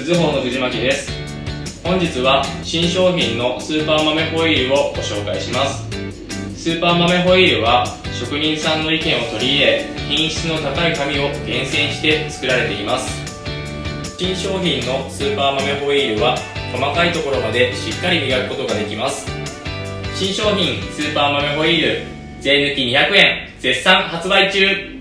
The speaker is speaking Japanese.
鈴穂の藤巻です。本日は新商品のスーパー豆ホイールをご紹介します。スーパー豆ホイールは職人さんの意見を取り入れ品質の高い紙を厳選して作られています。新商品のスーパー豆ホイールは細かいところまでしっかり磨くことができます。新商品スーパー豆ホイール税抜き200円絶賛発売中。